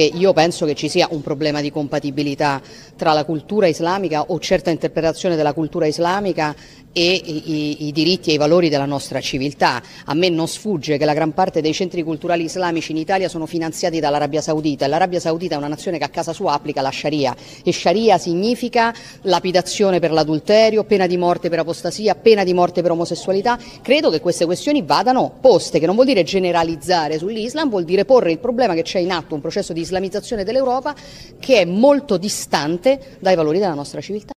Io penso che ci sia un problema di compatibilità tra la cultura islamica o certa interpretazione della cultura islamica e i, i, diritti e i valori della nostra civiltà. A me non sfugge che la gran parte dei centri culturali islamici in Italia sono finanziati dall'Arabia Saudita e l'Arabia Saudita è una nazione che a casa sua applica la Sharia e Sharia significa lapidazione per l'adulterio, pena di morte per apostasia, pena di morte per omosessualità. Credo che queste questioni vadano poste, che non vuol dire generalizzare sull'Islam, vuol dire porre il problema che c'è in atto un processo di islamizzazione dell'Europa che è molto distante dai valori della nostra civiltà.